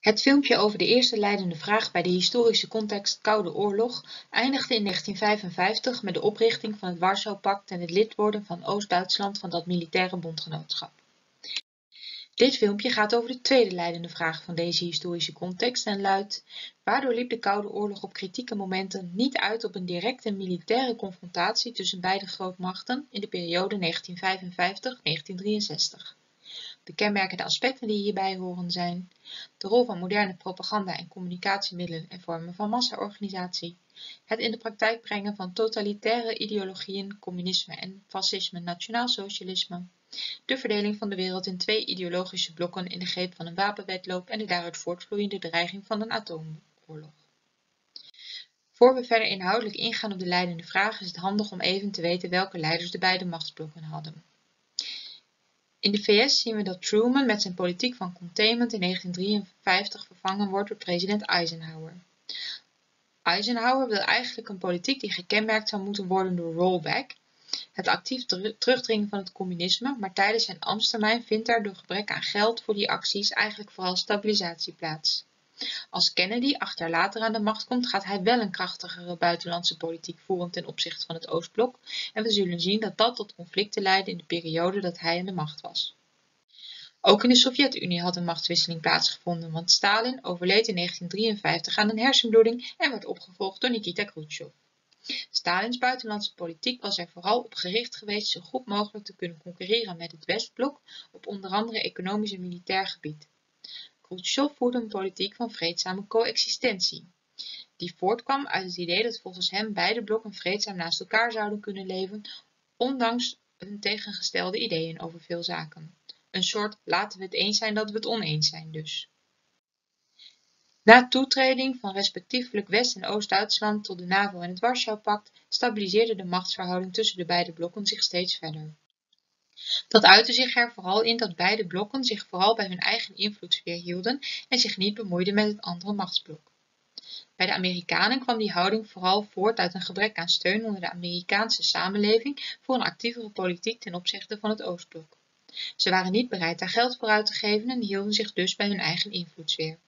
Het filmpje over de eerste leidende vraag bij de historische context Koude Oorlog eindigde in 1955 met de oprichting van het Warschau-pact en het lid worden van Oost-Duitsland van dat militaire bondgenootschap. Dit filmpje gaat over de tweede leidende vraag van deze historische context en luidt Waardoor liep de Koude Oorlog op kritieke momenten niet uit op een directe militaire confrontatie tussen beide grootmachten in de periode 1955-1963? De kenmerkende aspecten die hierbij horen zijn de rol van moderne propaganda en communicatiemiddelen en vormen van massaorganisatie, het in de praktijk brengen van totalitaire ideologieën, communisme en fascisme, nationaalsocialisme, de verdeling van de wereld in twee ideologische blokken in de greep van een wapenwetloop en de daaruit voortvloeiende dreiging van een atoomoorlog. Voor we verder inhoudelijk ingaan op de leidende vraag is het handig om even te weten welke leiders de beide machtsblokken hadden. In de VS zien we dat Truman met zijn politiek van containment in 1953 vervangen wordt door president Eisenhower. Eisenhower wil eigenlijk een politiek die gekenmerkt zou moeten worden door rollback, het actief terugdringen van het communisme, maar tijdens zijn ambtstermijn vindt daar door gebrek aan geld voor die acties eigenlijk vooral stabilisatie plaats. Als Kennedy acht jaar later aan de macht komt, gaat hij wel een krachtigere buitenlandse politiek voeren ten opzichte van het Oostblok en we zullen zien dat dat tot conflicten leidde in de periode dat hij aan de macht was. Ook in de Sovjet-Unie had een machtswisseling plaatsgevonden, want Stalin overleed in 1953 aan een hersenbloeding en werd opgevolgd door Nikita Khrushchev. Stalins buitenlandse politiek was er vooral op gericht geweest zo goed mogelijk te kunnen concurreren met het Westblok op onder andere economisch en militair gebied. Khrushchev voerde een politiek van vreedzame coexistentie, die voortkwam uit het idee dat volgens hem beide blokken vreedzaam naast elkaar zouden kunnen leven, ondanks hun tegengestelde ideeën over veel zaken. Een soort laten we het eens zijn dat we het oneens zijn dus. Na toetreding van respectievelijk West- en Oost-Duitsland tot de NAVO en het Warschau-pact stabiliseerde de machtsverhouding tussen de beide blokken zich steeds verder. Dat uitte zich er vooral in dat beide blokken zich vooral bij hun eigen invloedssfeer hielden en zich niet bemoeiden met het andere machtsblok. Bij de Amerikanen kwam die houding vooral voort uit een gebrek aan steun onder de Amerikaanse samenleving voor een actievere politiek ten opzichte van het Oostblok. Ze waren niet bereid daar geld voor uit te geven en hielden zich dus bij hun eigen invloedssfeer.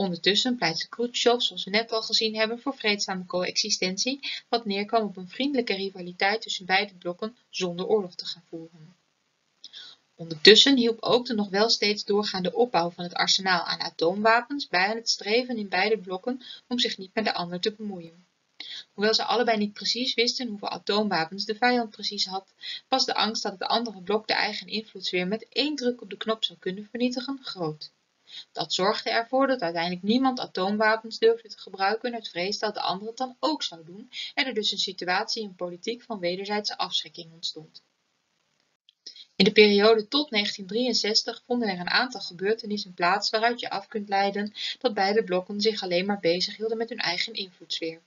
Ondertussen pleitte Khrushchev, zoals we net al gezien hebben, voor vreedzame coexistentie, wat neerkwam op een vriendelijke rivaliteit tussen beide blokken zonder oorlog te gaan voeren. Ondertussen hielp ook de nog wel steeds doorgaande opbouw van het arsenaal aan atoomwapens bij aan het streven in beide blokken om zich niet met de ander te bemoeien. Hoewel ze allebei niet precies wisten hoeveel atoomwapens de vijand precies had, was de angst dat het andere blok de eigen invloedssfeer met één druk op de knop zou kunnen vernietigen groot. Dat zorgde ervoor dat uiteindelijk niemand atoomwapens durfde te gebruiken uit vrees dat de andere het dan ook zou doen en er dus een situatie in politiek van wederzijdse afschrikking ontstond. In de periode tot 1963 vonden er een aantal gebeurtenissen plaats waaruit je af kunt leiden dat beide blokken zich alleen maar bezighielden met hun eigen invloedssfeer.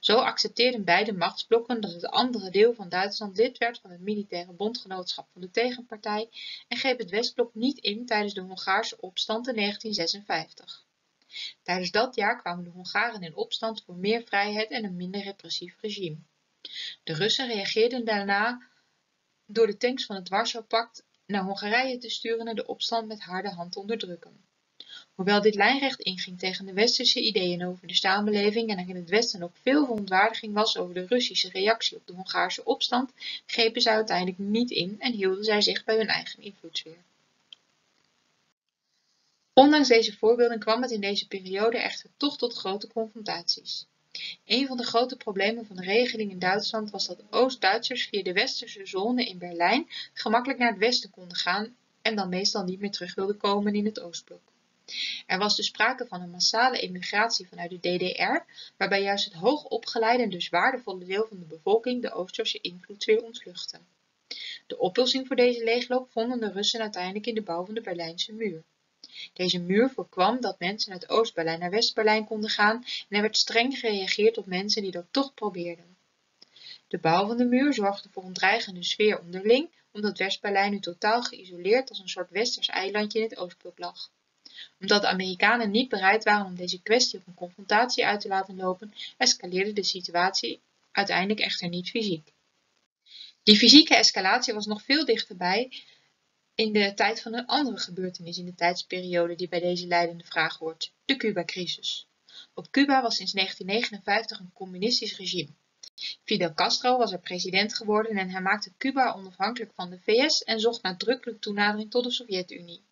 Zo accepteerden beide machtsblokken dat het andere deel van Duitsland lid werd van het militaire bondgenootschap van de tegenpartij en greep het Westblok niet in tijdens de Hongaarse opstand in 1956. Tijdens dat jaar kwamen de Hongaren in opstand voor meer vrijheid en een minder repressief regime. De Russen reageerden daarna door de tanks van het Warschau-pact naar Hongarije te sturen en de opstand met harde hand onderdrukken. Hoewel dit lijnrecht inging tegen de westerse ideeën over de samenleving en er in het Westen ook veel verontwaardiging was over de Russische reactie op de Hongaarse opstand, grepen zij uiteindelijk niet in en hielden zij zich bij hun eigen invloedssfeer. Ondanks deze voorbeelden kwam het in deze periode echter toch tot grote confrontaties. Een van de grote problemen van de regeling in Duitsland was dat Oost-Duitsers via de westerse zone in Berlijn gemakkelijk naar het westen konden gaan en dan meestal niet meer terug wilden komen in het Oostblok. Er was dus sprake van een massale emigratie vanuit de DDR, waarbij juist het hoogopgeleide en dus waardevolle deel van de bevolking de Oosterse invloedssfeer ontvluchtte. De oplossing voor deze leegloop vonden de Russen uiteindelijk in de bouw van de Berlijnse muur. Deze muur voorkwam dat mensen uit Oost-Berlijn naar West-Berlijn konden gaan en er werd streng gereageerd op mensen die dat toch probeerden. De bouw van de muur zorgde voor een dreigende sfeer onderling, omdat West-Berlijn nu totaal geïsoleerd als een soort westers eilandje in het Oostblok lag omdat de Amerikanen niet bereid waren om deze kwestie op een confrontatie uit te laten lopen, escaleerde de situatie uiteindelijk echter niet fysiek. Die fysieke escalatie was nog veel dichterbij in de tijd van een andere gebeurtenis in de tijdsperiode die bij deze leidende vraag hoort, de Cuba-crisis. Op Cuba was sinds 1959 een communistisch regime. Fidel Castro was er president geworden en hij maakte Cuba onafhankelijk van de VS en zocht nadrukkelijk toenadering tot de Sovjet-Unie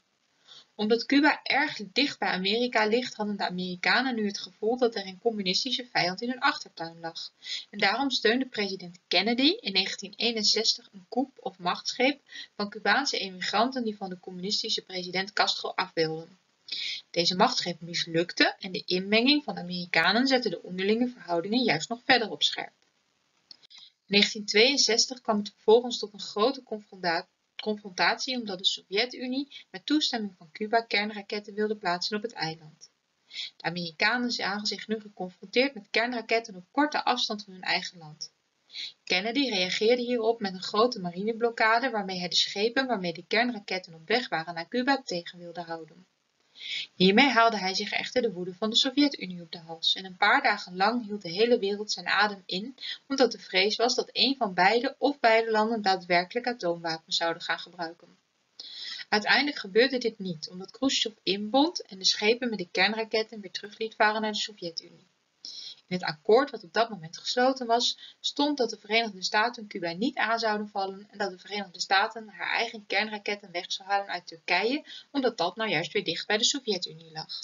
omdat Cuba erg dicht bij Amerika ligt, hadden de Amerikanen nu het gevoel dat er een communistische vijand in hun achtertuin lag. En daarom steunde president Kennedy in 1961 een coup of machtsgreep van Cubaanse emigranten die van de communistische president Castro afwilden. Deze machtsgreep mislukte en de inmenging van de Amerikanen zette de onderlinge verhoudingen juist nog verder op scherp. In 1962 kwam het vervolgens tot een grote confrontatie confrontatie omdat de Sovjet-Unie met toestemming van Cuba kernraketten wilde plaatsen op het eiland. De Amerikanen zagen zich nu geconfronteerd met kernraketten op korte afstand van hun eigen land. Kennedy reageerde hierop met een grote marineblokkade waarmee hij de schepen waarmee de kernraketten op weg waren naar Cuba tegen wilde houden. Hiermee haalde hij zich echter de woede van de Sovjet-Unie op de hals en een paar dagen lang hield de hele wereld zijn adem in omdat de vrees was dat een van beide of beide landen daadwerkelijk atoomwapens zouden gaan gebruiken. Uiteindelijk gebeurde dit niet omdat Khrushchev inbond en de schepen met de kernraketten weer terug liet varen naar de Sovjet-Unie. In het akkoord wat op dat moment gesloten was, stond dat de Verenigde Staten Cuba niet aan zouden vallen en dat de Verenigde Staten haar eigen kernraketten weg zou halen uit Turkije, omdat dat nou juist weer dicht bij de Sovjet-Unie lag.